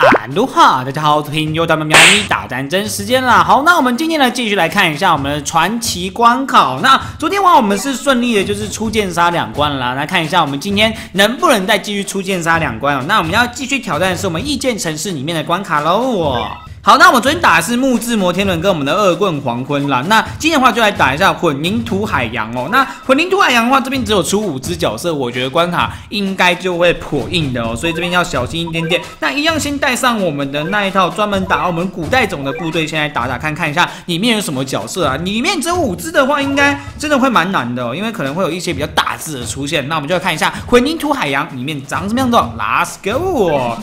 啊，卢哈，大家好，欢迎又到我们喵咪打战争时间啦。好，那我们今天呢，继续来看一下我们的传奇关卡。那昨天晚上我们是顺利的，就是出剑杀两关了。来看一下我们今天能不能再继续出剑杀两关哦。那我们要继续挑战的是我们异剑城市里面的关卡喽。好，那我们昨天打的是木质摩天轮跟我们的恶棍黄昏啦。那今天的话就来打一下混凝土海洋哦。那混凝土海洋的话，这边只有出五只角色，我觉得关卡应该就会颇硬的哦，所以这边要小心一点点。那一样先带上我们的那一套专门打我们古代种的部队，先来打打看看一下里面有什么角色啊。里面只有五只的话，应该真的会蛮难的哦，因为可能会有一些比较大字的出现。那我们就来看一下混凝土海洋里面长什么样子。Let's go，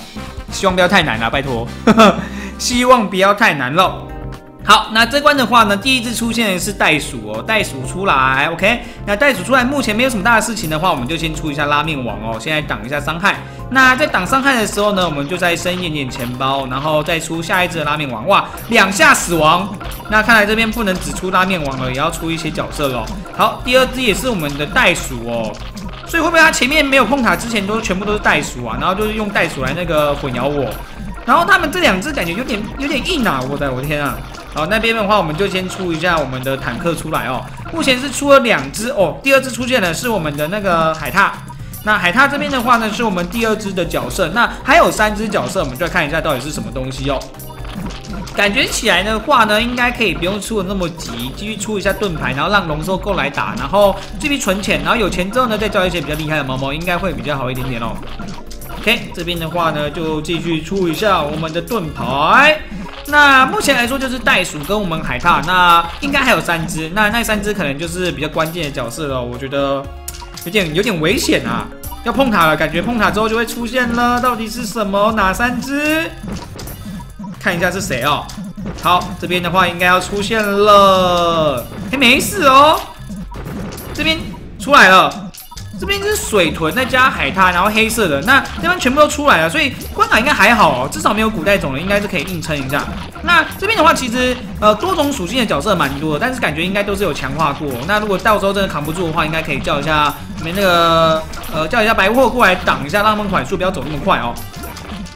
希望不要太难了，拜托。希望不要太难喽。好，那这关的话呢，第一只出现的是袋鼠哦，袋鼠出来，OK。那袋鼠出来，目前没有什么大的事情的话，我们就先出一下拉面王哦，先来挡一下伤害。那在挡伤害的时候呢，我们就再升一点点钱包，然后再出下一只的拉面王。哇，两下死亡。那看来这边不能只出拉面王了，也要出一些角色喽。好，第二只也是我们的袋鼠哦，所以会不会它前面没有碰塔之前都全部都是袋鼠啊？然后就是用袋鼠来那个混淆我。然后他们这两只感觉有点有点硬啊！我的我的天啊！好，那边的话我们就先出一下我们的坦克出来哦。目前是出了两只哦，第二只出现的是我们的那个海獭。那海獭这边的话呢，是我们第二只的角色。那还有三只角色，我们就来看一下到底是什么东西哦。感觉起来的话呢，应该可以不用出的那么急，继续出一下盾牌，然后让龙兽过来打，然后这边存钱，然后有钱之后呢，再叫一些比较厉害的猫猫，应该会比较好一点点哦。OK，这边的话呢，就继续出一下我们的盾牌。那目前来说就是袋鼠跟我们海獭，那应该还有三只。那那三只可能就是比较关键的角色了，我觉得有点有点危险啊，要碰塔了，感觉碰塔之后就会出现了。到底是什么？哪三只？看一下是谁哦。好，这边的话应该要出现了。哎，没事哦，这边出来了。这边是水豚再加海獭，然后黑色的，那那边全部都出来了，所以关卡应该还好哦，至少没有古代种的，应该是可以硬撑一下。那这边的话，其实呃多种属性的角色蛮多，但是感觉应该都是有强化过。那如果到时候真的扛不住的话，应该可以叫一下你们那个呃叫一下白货过来挡一下，让他们缓速不要走那么快哦。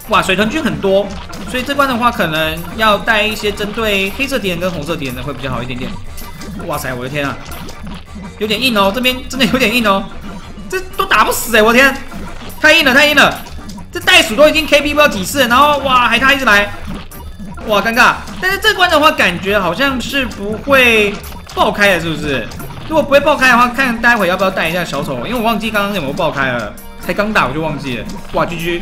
哇，水豚军很多，所以这关的话可能要带一些针对黑色敌人跟红色敌人的会比较好一点点。哇塞，我的天啊，有点硬哦，这边真的有点硬哦。这都打不死哎！我天，太硬了，太硬了！这袋鼠都已经 KP 不知道几次，然后哇，还他一直来，哇，尴尬！但是这关的话，感觉好像是不会爆开的，是不是？如果不会爆开的话，看待会要不要带一下小丑，因为我忘记刚刚有没有爆开了，才刚打我就忘记了。哇，GG，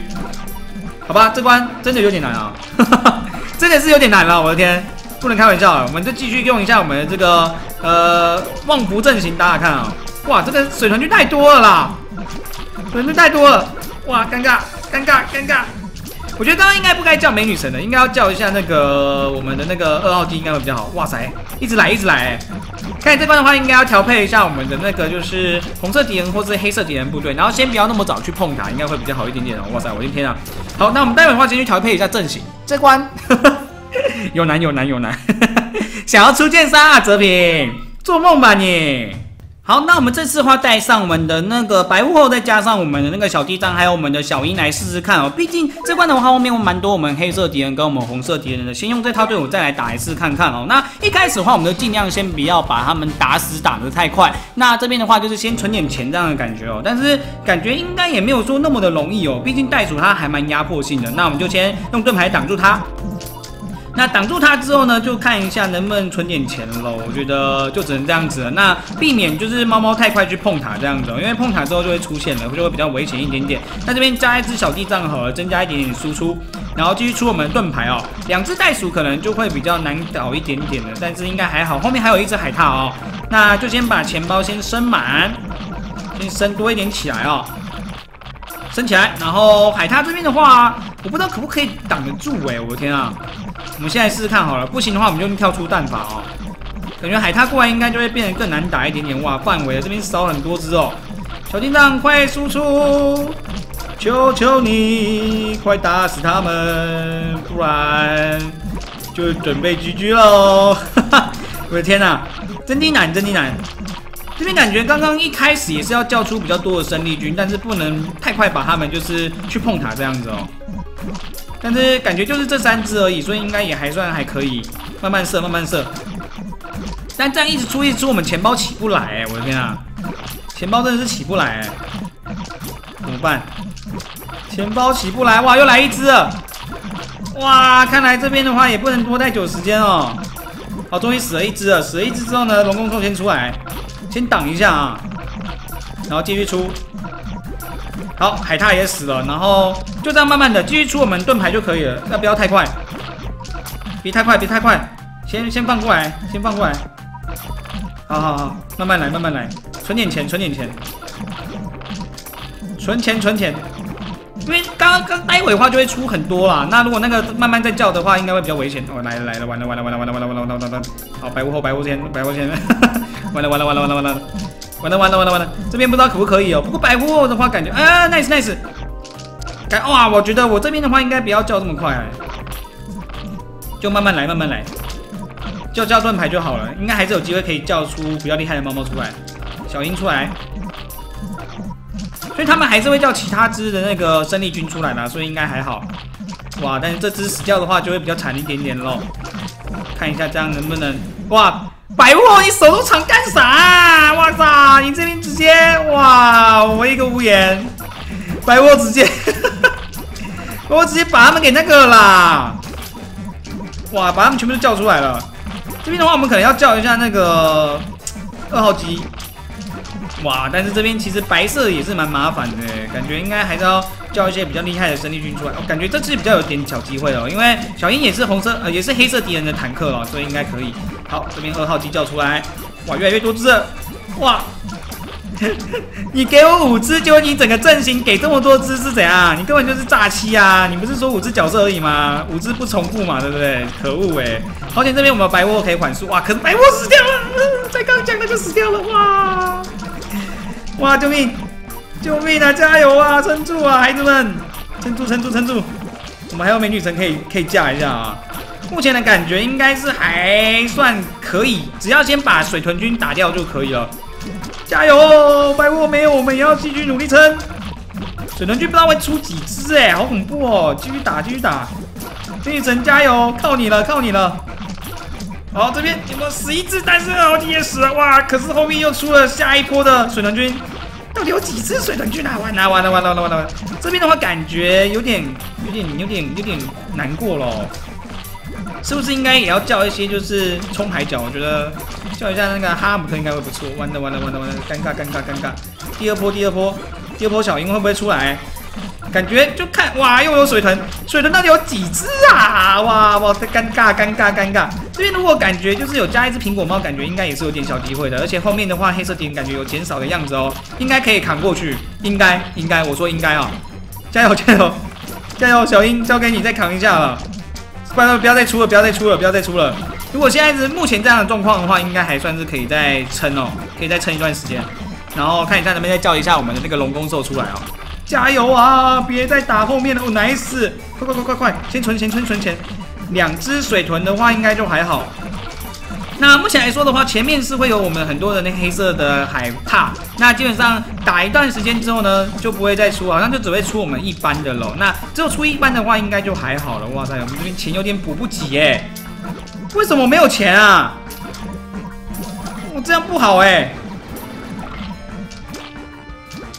好吧，这关真的有点难啊，真的是有点难了，我的天，不能开玩笑，我们就继续用一下我们的这个呃旺福阵型打打看啊。哇，这个水团军太多了啦！水团军太多了，哇，尴尬，尴尬，尴尬！我觉得刚刚应该不该叫美女神的，应该要叫一下那个我们的那个二号机，应该会比较好。哇塞，一直来，一直来！看这关的话，应该要调配一下我们的那个就是红色敌人或是黑色敌人部队，然后先不要那么早去碰它，应该会比较好一点点哦。哇塞，我的天啊！好，那我们待会的话先去调配一下阵型。这关有难有难有难，想要出剑杀啊，泽平，做梦吧你！好，那我们这次的话带上我们的那个白雾后，再加上我们的那个小地藏，还有我们的小鹰来试试看哦。毕竟这关的话后面有蛮多我们黑色敌人跟我们红色敌人的，先用这套队伍再来打一次看看哦。那一开始的话，我们就尽量先不要把他们打死，打得太快。那这边的话就是先存点钱这样的感觉哦。但是感觉应该也没有说那么的容易哦，毕竟袋鼠它还蛮压迫性的。那我们就先用盾牌挡住它。那挡住它之后呢，就看一下能不能存点钱喽。我觉得就只能这样子了。那避免就是猫猫太快去碰塔这样子，因为碰塔之后就会出现了，就会比较危险一点点。那这边加一只小地藏好了，增加一点点输出，然后继续出我们的盾牌哦。两只袋鼠可能就会比较难搞一点点的，但是应该还好。后面还有一只海獭哦，那就先把钱包先升满，先升多一点起来哦。升起来，然后海獭这边的话，我不知道可不可以挡得住哎，我的天啊！我们现在试试看好了，不行的话我们就跳出弹法哦。感觉海獭过来应该就会变得更难打一点点哇，范围这边少很多只哦。小叮当快输出，求求你快打死他们，不然就准备 GG 喽！我的天哪，真的难，真的难。这边感觉刚刚一开始也是要叫出比较多的生力军，但是不能太快把他们就是去碰塔这样子哦。但是感觉就是这三只而已，所以应该也还算还可以，慢慢射，慢慢射。但这样一直出一直出，我们钱包起不来哎，我的天啊，钱包真的是起不来哎，怎么办？钱包起不来哇，又来一只了，哇，看来这边的话也不能拖太久时间哦。好，终于死了一只了，死了一只之后呢，龙宫兽先出来，先挡一下啊，然后继续出。好，海獭也死了，然后就这样慢慢的继续出我们盾牌就可以了，那不要太快，别太快，别太快，先先放过来，先放过来。好好好，慢慢来，慢慢来，存点钱，存点钱，存钱，存钱。因为刚刚待会的话就会出很多啦，那如果那个慢慢再叫的话，应该会比较危险。哦，来了来了，完了完了完了完了完了完了完了完了，好，白雾后白雾先，白雾先，完了完了完了完了完了，完了完了完了完了，这边不知道可不可以哦。不过百货的话感觉，啊，nice nice，感哇，我觉得我这边的话应该不要叫这么快，就慢慢来慢慢来，叫叫盾牌就好了，应该还是有机会可以叫出比较厉害的猫猫出来，小鹰出来。所以他们还是会叫其他只的那个生力军出来的，所以应该还好。哇，但是这只死掉的话就会比较惨一点点喽。看一下这样能不能？哇，百货你手都长干啥？哇操，你这边直接哇，我一个无言。百货直接，我直接把他们给那个啦。哇，把他们全部都叫出来了。这边的话，我们可能要叫一下那个二号机。哇！但是这边其实白色也是蛮麻烦的，感觉应该还是要叫一些比较厉害的生力军出来。我感觉这次比较有点小机会哦，因为小鹰也是红色呃也是黑色敌人的坦克哦，所以应该可以。好，这边二号机叫出来，哇，越来越多只，哇！你给我五只，就你整个阵型给这么多只是怎样？你根本就是诈欺啊！你不是说五只角色而已吗？五只不重复嘛，对不对？可恶哎！好险这边我们白窝可以缓速，哇！可是白窝死掉了，才刚讲的就死掉了，哇！哇！救命！救命啊！加油啊！撑住啊，孩子们！撑住！撑住！撑住！我们还有美女神可以可以架一下啊！目前的感觉应该是还算可以，只要先把水豚军打掉就可以了。加油！白沃没有，我们也要继续努力撑。水豚军不知道会出几只哎，好恐怖哦！继续打，继续打！美女神加油！靠你了，靠你了！好，这边有没有死一只？但是好几也死了哇！可是后面又出了下一波的水豚军，到底有几只水豚军啊？完了完了完了完了完了！这边的话感觉有点有点有点有点难过了，是不是应该也要叫一些就是冲海角？我觉得叫一下那个哈姆特应该会不错。完了完了完了完了！尴尬尴尬尴尬！第二波第二波第二波小鹰会不会出来？感觉就看哇，又有水豚，水豚到底有几只啊？哇哇，这尴尬尴尬尴尬！这边如果感觉就是有加一只苹果猫，感觉应该也是有点小机会的。而且后面的话，黑色敌人感觉有减少的样子哦，应该可以扛过去。应该应该，我说应该啊！加油加油加油！小英交给你再扛一下了，不然不要再出了，不要再出了，不要再出了。如果现在是目前这样的状况的话，应该还算是可以再撑哦，可以再撑一段时间。然后看一下能不能再叫一下我们的那个龙宫兽出来哦。加油啊！别再打后面了，我 nice！快快快快快，先存钱，存存钱。两只水豚的话，应该就还好。那目前来说的话，前面是会有我们很多的那黑色的海獭。那基本上打一段时间之后呢，就不会再出，好像就只会出我们一般的喽。那只有出一般的话，应该就还好了。哇塞，我们这边钱有点补不起耶。为什么没有钱啊？我这样不好哎。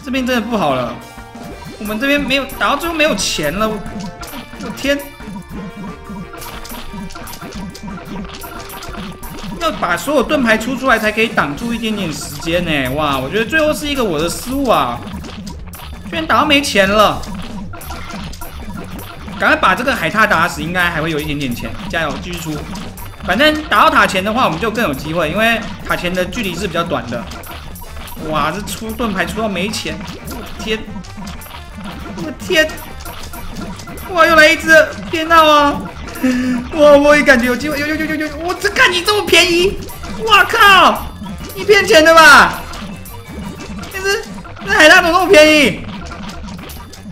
这边真的不好了。我们这边没有打到最后没有钱了，我天！要把所有盾牌出出来才可以挡住一点点时间呢。哇，我觉得最后是一个我的失误啊，居然打到没钱了。赶快把这个海獭打死，应该还会有一点点钱。加油，继续出。反正打到塔前的话，我们就更有机会，因为塔前的距离是比较短的。哇，这出盾牌出到没钱，天！我天！哇，又来一只，别闹啊！哇，我也感觉有机会，有有有有有！我这看你这么便宜，我靠！你骗钱的吧？这是那海獭怎么那么便宜？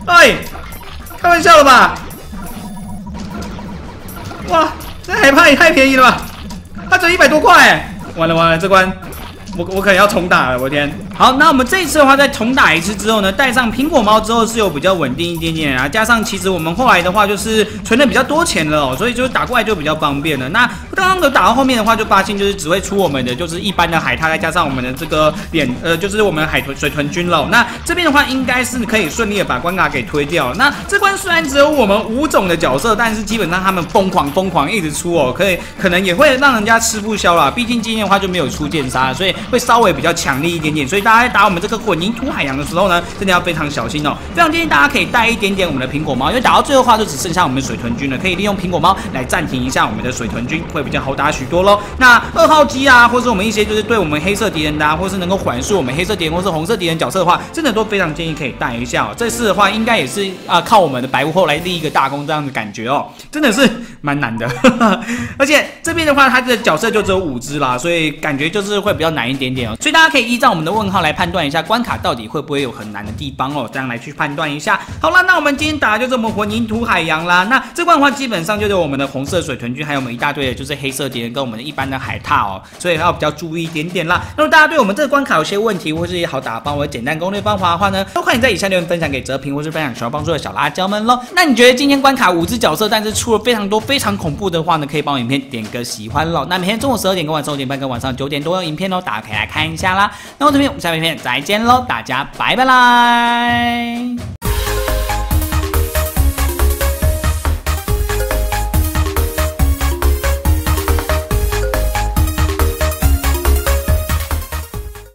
哎，开玩笑了吧？哇，这海獭也太便宜了吧？它只有一百多块！完了完了，这关我我可能要重打了，我天！好，那我们这一次的话，再重打一次之后呢，带上苹果猫之后是有比较稳定一点点啊，加上其实我们后来的话就是存了比较多钱了哦，所以就是打过来就比较方便了。那刚刚的打到后面的话，就发现就是只会出我们的就是一般的海獭，再加上我们的这个脸呃，就是我们海豚水豚君了。那这边的话应该是可以顺利的把关卡给推掉。那这关虽然只有我们五种的角色，但是基本上他们疯狂疯狂一直出哦，可以可能也会让人家吃不消啦。毕竟今天的话就没有出剑杀，所以会稍微比较强力一点点。所以大家在打我们这个混凝土海洋的时候呢，真的要非常小心哦。非常建议大家可以带一点点我们的苹果猫，因为打到最后的话就只剩下我们水豚君了，可以利用苹果猫来暂停一下我们的水豚君，会比较好打许多喽。那二号机啊，或者我们一些就是对我们黑色敌人的，啊，或是能够缓速我们黑色敌人或是红色敌人角色的话，真的都非常建议可以带一下哦。这次的话应该也是啊，靠我们的白雾后来立一个大功这样的感觉哦，真的是蛮难的。而且这边的话，它的角色就只有五只啦，所以感觉就是会比较难一点点哦。所以大家可以依照我们的问号来判断一下关卡到底会不会有很难的地方哦，这样来去判断一下。好了，那我们今天打的就是我们混凝土海洋啦。那这关的话，基本上就是我们的红色水豚君，还有我们一大堆的就是黑色敌人跟我们的一般的海獭哦，所以要比较注意一点点啦。那么大家对我们这个关卡有些问题，或是也好打帮我简单攻略方法的话呢，都欢迎在以下留言分享给哲平，或是分享需要帮助的小辣椒们喽。那你觉得今天关卡五只角色，但是出了非常多非常恐怖的话呢，可以帮我影片点个喜欢喽。那每天中午十二点跟晚上五点半跟晚上九点多有影片哦，大家可以来看一下啦。那我这边下面片再见喽，大家拜拜啦。